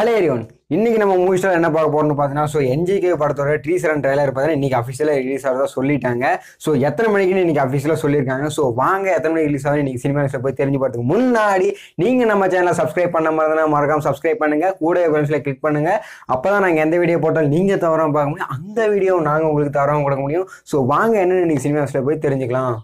Hello எரியோன் இன்னைக்கு நம்ம movie என்ன பார்க்க போறோம்னு பார்த்தீங்கன்னா ஸோ என்ஜிகே படத்தோட ட்ரீசர் அண்ட் ட்ரைலர் பார்த்தீங்கன்னா இன்னைக்கு அஃபிஷியலாக ரிலீஸ் ஆகிறதா சொல்லிட்டாங்க. ஸோ எத்தனை மணிக்குன்னு இன்னைக்கு அஃபிஷியலாக சொல்லியிருக்காங்க. ஸோ வாங்க எத்தனை மணிக்கு ரிலீஸ் ஆகும் இன்னைக்கு சினிமா போய் தெரிஞ்சு பார்த்துக்கு முன்னாடி நீங்கள் நம்ம சேனலை சப்ஸ்கிரைப் பண்ண மாதிரினா மறக்காம சப்ஸ்கிரைப் பண்ணுங்க. கூட பென்சில் கிளிக் பண்ணுங்க. அப்போ தான் நாங்கள் எந்த வீடியோ போட்டாலும் நீங்கள் தவறாம பார்க்க முடியும். அந்த வீடியோ நாங்கள் உங்களுக்கு தவறாம கொடுக்க முடியும். ஸோ வாங்க என்னன்னு இன்னைக்கு சினிமா போய் தெரிஞ்சுக்கலாம்.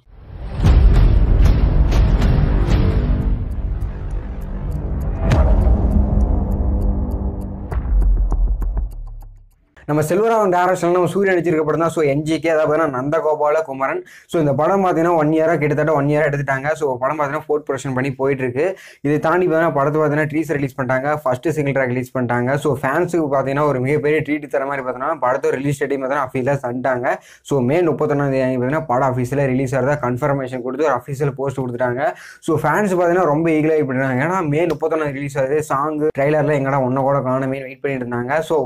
நம்ம செல்வராவன் டேரக்ஷன் நம்ம சூரிய நடிச்சிருக்க படம் தான். ஸோ என்ஜிகே அதாவது பார்த்தீங்கன்னா நந்தகோபால குமரன். ஸோ இந்த படம் பார்த்தீங்கன்னா ஒன் இயராக கிட்டத்தட்ட ஒன் இயராக எடுத்துட்டாங்க. ஸோ படம் பார்த்தீங்கன்னா ஃபோர்த் ப்ரொடக்ஷன் பண்ணி போயிட்டு இருக்கு இதை தாண்டி பார்த்தீங்கன்னா படத்தை பார்த்தீங்கன்னா ட்ரீஸ் ரிலீஸ் பண்ணிட்டாங்க. ஃபர்ஸ்ட் சிங்கிள் ட்ராக் ரிலீஸ் பண்ணிட்டாங்க. ஸோ ஃபேன்ஸுக்கு பார்த்தீங்கன்னா ஒரு மிகப்பெரிய ட்ரீட் தர மாதிரி பார்த்தீங்கன்னா படத்தை ரிலீஸ் டேட்டையும் பார்த்தீங்கன்னா அஃபீஸில் தந்துட்டாங்க. ஸோ மே முப்பத்தொன்னாம் தேதி பார்த்தீங்கன்னா படம் அஃபீஸில் ரிலீஸ் ஆகிறதா கன்ஃபர்மேஷன் கொடுத்து ஒரு அஃபீஷியல் போஸ்ட் கொடுத்துட்டாங்க. ஸோ ஃபேன்ஸ் பார்த்தீங்கன்னா ரொம்ப ஈகலாக பண்ணிட்டாங்க. ஏன்னா மே முப்பத்தொன்னாம் ரிலீஸ் ஆகுது. சாங் ட்ரைலரில் எங்கடா ஒன்றை கூட காணுமே வெயிட் பண்ணிட்டு இருந்தாங்க. ஸோ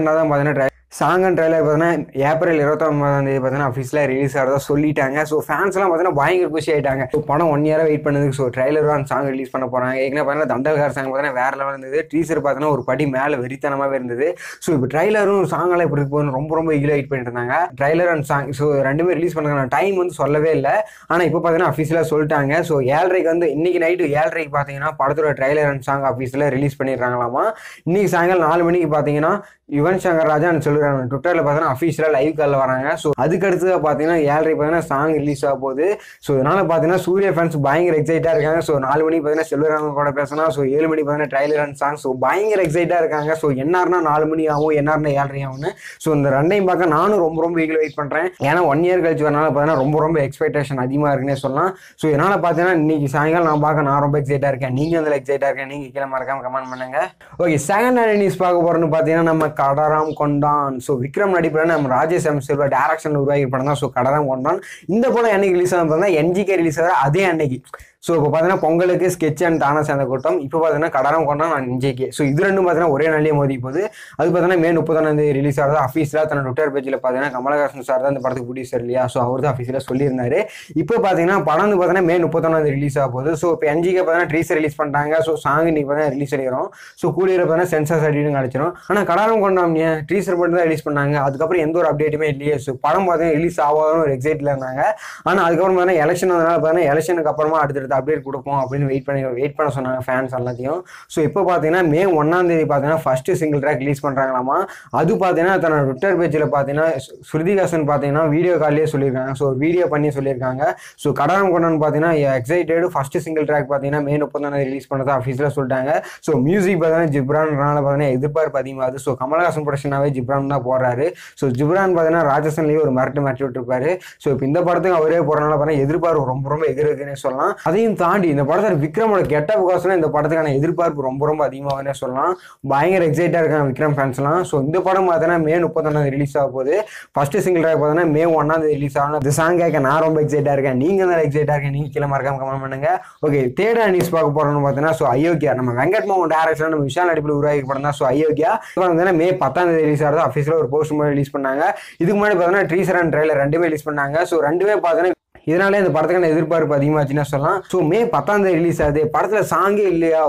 ரீசெண்டாக தான் பார்த்தீங்கன்னா சாங் அண்ட் ட்ரைலர் பார்த்தீங்கன்னா ஏப்ரல் இருபத்தொன்பதாம் தேதி பார்த்தீங்கன்னா அஃபீஸில் ரிலீஸ் ஆகிறதா சொல்லிட்டாங்க. ஸோ ஃபேன்ஸ்லாம் பார்த்தீங்கன்னா பயங்கர குஷி ஆகிட்டாங்க ஸோ படம் ஒன் இயராக வெயிட் பண்ணதுக்கு ஸோ ட்ரைலரும் அந்த சாங் ரிலீஸ் பண்ண போகிறாங்க ஏற்கனவே பார்த்தீங்கன்னா தண்டல்கார் சாங் பார்த்தீங்கன்னா வேற லெவல் இருந்தது. டீசர் பார்த்தீங்கன்னா ஒரு படி மேலே வெறித்தனமாகவே இருந்தது. ஸோ இப்போ ட்ரைலரும் சாங்கெல்லாம் இப்படி போகணும் ரொம்ப ரொம்ப ஈகில் வெயிட் பண்ணிட்டு இருந்தாங்க. ட்ரைலர் அண்ட் சாங் ஸோ ரெண்டுமே ரிலீஸ் பண்ணுறாங்க டைம் வந்து சொல்லவே இல்லை. ஆனால் இப்போ பார்த்தீங்கன்னா அஃபீஸில் சொல்லிட்டாங்க. ஸோ ஏழரைக்கு வந்து இன்னைக்கு நைட்டு ஏழரைக்கு பார்த்தீங்கன்னா படத்தோட ட்ரைலர் அண்ட் சாங் ஆஃபீஸில் ரிலீஸ் பண்ணிடுறாங்களாமா? இன்னைக்கு சாயங்காலம் நாலு மணிக்கு பார்த்தீங்கன்னா யுவன் சங்கர் ராஜான்னு சொல்லுறாங்க ட்விட்டரில் பார்த்தீங்கன்னா அஃபீஷியலாக லைவ் காலில் வராங்க. ஸோ அதுக்கடுத்து பார்த்தீங்கன்னா ஏழரை பார்த்தீங்கன்னா சாங் ரிலீஸ் ஆக போகுது. ஸோ இதனால் பார்த்தீங்கன்னா சூரிய ஃபேன்ஸ் பயங்கர எக்ஸைட்டாக இருக்காங்க. ஸோ நாலு மணிக்கு பார்த்தீங்கன்னா செல்வராமன் கூட பேசினா ஸோ ஏழு மணிக்கு பார்த்தீங்கன்னா ட்ரைலர் அண்ட் சாங் ஸோ பயங்கர எக்ஸைட்டாக இருக்காங்க. ஸோ என்னார்னா நாலு மணி ஆகும் என்னார்னா ஏழரை ஆகும்னு ஸோ இந்த ரெண்டையும் பார்க்க நானும் ரொம்ப ரொம்ப ஈகில் வெயிட் பண்ணுறேன் ஏன்னா ஒன் இயர் கழிச்சு வரனால பார்த்தீங்கன்னா ரொம்ப ரொம்ப எக்ஸ்பெக்டேஷன் அதிகமாக இருக்குன்னே சொல்லலாம். ஸோ இதனால் பார்த்தீங்கன்னா இன்னைக்கு சாயங்காலம் நான் பார்க்க நான் ரொம்ப எக்ஸைட்டாக இருக்கேன். நீங்கள் அதில் எக்ஸைட்டாக இருக்கேன் நீங்கள் கீழே மறக்காம கமெண்ட் பண்ணுங்க. ஓகே செகண்ட் ஹேண்ட் நியூஸ் பார்க்க போகிறோன்னு பார்த்தீங்கன்னா நம்ம கடராம் கொண்டான். ஸோ விக்ரம் நடிப்பில் நம்ம ராஜேஷ் எம் செல்வா டேரக்ஷன் உருவாகி படம் தான். ஸோ கடராம் கொண்டான். இந்த படம் என்னைக்கு ரிலீஸ் ஆகும் பார்த்தீங்கன்னா என்ஜிகே ரிலீஸ் ஆகிற அதே அன்னைக்கு. ஸோ இப்போ பார்த்தீங்கன்னா பொங்கலுக்கு ஸ்கெட்ச் அண்ட் தானா சேர்ந்த கூட்டம். இப்போ பார்த்தீங்கன்னா கடனம் கொண்டா நான் என்ஜிகே. ஸோ இது ரெண்டும் பார்த்தீங்கன்னா ஒரே நாளே மோதி போகுது. அது பார்த்தீங்கன்னா மே முப்பதாம் தேதி ரிலீஸ் ஆகிறது அஃபீஸில் தன்னோட ட்விட்டர் பேஜில் பார்த்தீங்கன்னா கமலஹாசன் சார் தான் இந்த படத்துக்கு ப்ரொடியூசர் இல்லையா? ஸோ அவர் தான் அஃபீஸில் சொல்லியிருந்தாரு. இப்போ பார்த்தீங்கன்னா படம் வந்து பார்த்தீங்கன்னா மே முப்பத்தொன்னாம் தேதி ரிலீஸ் ஆக போகுது. ஸோ இப்போ என்ஜிகே பார்த்தீங்கன்னா ட்ரீஸ் ரிலீஸ் பண்ணிட்டாங்க. ஸோ சாங் இன்னைக்கு பார்த்தீங்கன்னா ரிலீஸ் ஆகிரும் ஸோ கூடிய பார்த்தீங்கன்னா சென்சார் சர்டிஃபிகேட் கிடச்சிரும் ஆனால் கடனம் கொண்டாம் ட்ரீசர் மட்டும் தான் ரிலீஸ் பண்ணாங்க. அதுக்கப்புறம் எந்த ஒரு அப்டேட்டுமே இல்லையே. ஸோ படம் பார்த்தீங்கன்னா ரிலீஸ் ஆகாதுன்னு ஒரு எக்ஸைட்டில் இருந்தாங்க. ஆனால் அதுக்கப்புறம் பார்த்தீங்கன்னா எலெக்ஷன் வந்தனால பார்த்தீங்கன்னா எலெக்ஷனுக்கு அப்புறமா அடுத்தடுத்த அப்டேட் கொடுப்போம் அப்படின்னு வெயிட் பண்ணி வெயிட் பண்ண சொன்னாங்க ஃபேன்ஸ் எல்லாத்தையும். ஸோ இப்போ பார்த்தீங்கன்னா மே ஒன்றாம் தேதி பார்த்தீங்கன்னா ஃபர்ஸ்ட் சிங்கிள் ட்ராக் ரிலீஸ் பண்ணுறாங்களாமா அது பார்த்தீங்கன்னா தன்னோட ட்விட்டர் பேஜில் பார்த்தீங்கன்னா ஸ்ருதிகாசன் பார்த்தீங்கன்னா வீடியோ கால்லேயே சொல்லியிருக்காங்க. ஸோ வீடியோ பண்ணி சொல்லியிருக்காங்க. ஸோ கடாரம் கொண்டான்னு பார்த்தீங்கன்னா எக்ஸைட்டடு ஃபர்ஸ்ட் சிங்கிள் ட்ராக் பார்த்தீங்கன்னா மே முப்பதாம் தேதி ரிலீஸ் பண்ணதா ஆஃபீஸில் சொல்லிட்டாங்க. ஸோ மியூசிக் பார்த்தீங்கன்னா ஜிப்ரான்றனால பார்த்தீங்கன்னா எதிர்பார்ப்பு அதிகமாகுது. ஸோ கமலஹாசன் ப்ரொடக்ஷனாகவே ஜிப்ரான் தான் போடுறாரு ஸோ ஜிப்ரான் பார்த்தீங்கன்னா ராஜஸ்தான்லேயே ஒரு மிரட்டு மிரட்டி விட்டுருப்பாரு. ஸோ இப்போ இந்த படத்துக்கு அவரே போகிறனால பார்த்தீங்கன்னா எதிர்பார்ப்பு ரொம்ப ரொம்ப எதிர்க்குன்னே சொல்லலாம். அதையும் தாண்டி இந்த படத்தில் விக்ரமோட கெட்ட கோசம் இந்த படத்துக்கான எதிர்பார்ப்பு ரொம்ப ரொம்ப அதிகமாகவே சொல்லலாம். பயங்கர எக்ஸைட்டாக இருக்காங்க விக்ரம் ஃபேன்ஸ்லாம் ஸோ இந்த படம் பார்த்தீங்கன்னா மே முப்பத்தொன்னாம் ரிலீஸ் ஆக போகுது. ஃபர்ஸ்ட் சிங்கிள் ட்ராக் பார்த்தீங்கன்னா மே ஒன்னாம் ரிலீஸ் ஆகணும். இந்த சாங் கேட்க நான் ரொம்ப எக்ஸைட்டாக இருக்கேன். நீங்கள் தான் எக்ஸைட்டாக இருக்கேன் நீங்கள் கீழே மறக்காம கமெண்ட் பண்ணுங்க. ஓகே தேடா நியூஸ் பார்க்க போகிறோம்னு பார்த்தீங்கன்னா ஸோ அயோக்கியா. நம்ம வெங்கட் மோகன் டேரக்டர் நம்ம விஷால் நடிப்பில் உருவாக்கி படம் தான். ஸோ அயோக்கியா. இப்போ பார்த்தீங்கன்னா மே பத்தாம் தேதி ரிலீஸ் ஆகிறது ஆஃபீஸில் ஒரு போஸ்ட் மாதிரி ரிலீஸ் பண்ணாங்க. இதுக்கு முன்னாடி பார்த்தீங்கன்னா ட்ரீசர் அண்ட் ட்ரெய்லர் ரெண்டுமே ரிலீஸ் பண்ணாங்க. ஸோ ரெண்டுமே பார்த்தீங்கன்னா இதனாலே இந்த படத்துக்கான எதிர்பார்ப்பு அதிகமாச்சுன்னா சொல்லலாம். ஸோ மே பத்தாம் தேதி ரிலீஸ் ஆகுது. படத்தில் சாங்கே இல்லையா?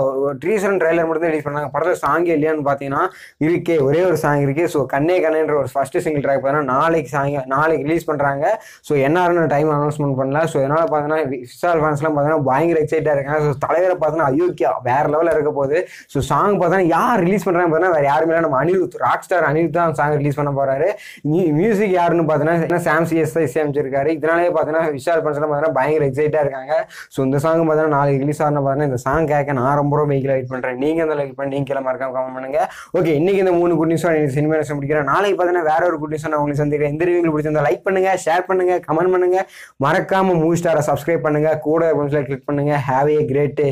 ட்ரீசர் ட்ரைலர் மட்டும் தான் ரிலீஸ் பண்ணாங்க. படத்தில் சாங்கே இல்லையான்னு பார்த்தீங்கன்னா இருக்கே ஒரே ஒரு சாங் இருக்கே. ஸோ கண்ணே கண்ணேன்ற ஒரு ஃபர்ஸ்ட் சிங்கிள் ட்ராக் பார்த்தீங்கன்னா நாளைக்கு சாங் நாளைக்கு ரிலீஸ் பண்ணுறாங்க ஸோ என்னாருன்னு டைம் அனௌன்ஸ்மெண்ட் பண்ணல. ஸோ இதனால் பார்த்தீங்கன்னா விஷால் ஃபேன்ஸ்லாம் பார்த்தீங்கன்னா பயங்கர எக்ஸைட்டாக இருக்காங்க. ஸோ தலைவரை பார்த்தீங்கன்னா அயோக்கியா வேற லெவலில் இருக்க போகுது. ஸோ சாங் பார்த்தீங்கன்னா யார் ரிலீஸ் பண்ணுறாங்க பார்த்தீங்கன்னா வேறு யாருமே நம்ம அனிருத் ராக் ஸ்டார் அனிருத் தான் சாங் ரிலீஸ் பண்ண போகிறாரு மியூசிக் யாருன்னு பார்த்தீங்கன்னா சாம் சிஎஸ் தான் இசையமைச்சிருக்காரு இதனாலே பார்த்தீங்கன்னா விஷால் ஃபேன்ஸ்லாம் பார்த்தீங்கன்னா பயங்கர எக்ஸைட்டாக இருக்காங்க. ஸோ இந்த சாங் பார்த்தீங்கன்னா நாளைக்கு ரிலீஸ் ஆகணும் பார்த்தீங்கன்னா இந்த சாங் கேட்க நான் ரொம்ப ரொம்ப வெயிட்டில் வெயிட் பண்ணுறேன் நீங்கள் அந்த லைக் பண்ணி நீங்கள் கிளம்ப மறக்காம கமெண்ட் பண்ணுங்க. ஓகே இன்னைக்கு இந்த மூணு குட் நியூஸ் எனக்கு சினிமா நியூஸ் முடிக்கிறேன். நாளைக்கு பார்த்தீங்கன்னா வேற ஒரு குட் நியூஸ் நான் உங்களுக்கு சந்திக்கிறேன். இந்த ரிவியூ பிடிச்சிருந்தா லைக் பண்ணுங்க ஷேர் பண்ணுங்க கமெண்ட் பண்ணுங்க. மறக்காம மூவி ஸ்டாரை சப்ஸ்கிரைப் பண்ணுங்க. கூட கிளிக் பண்ணுங்க. Have a great